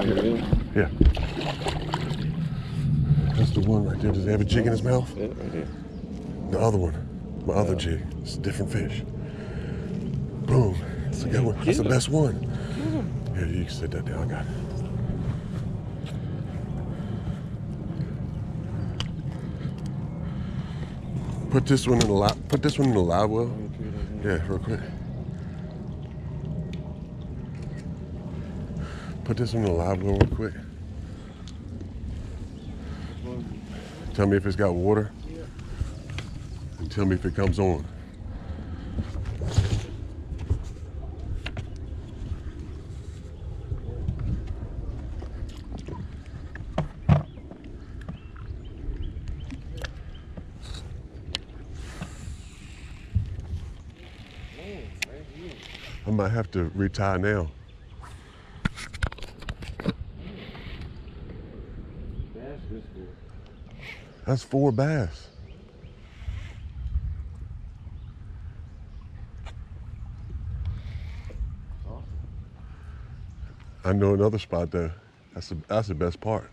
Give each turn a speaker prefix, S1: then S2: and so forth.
S1: Yeah. That's the one right there. Does he have a jig in his mouth?
S2: Yeah, right there.
S1: The other one, my other jig. It's a different fish. Boom. That's a good one. That's the best one. Here, you can sit that down. I got it. Put this one in the live. Put this one in the live well. Yeah, real quick. Put this in the live real quick. Tell me if it's got water. And tell me if it comes on. I might have to retire now.
S2: That's this good.
S1: That's four bass. I know another spot there. That's the that's the best part.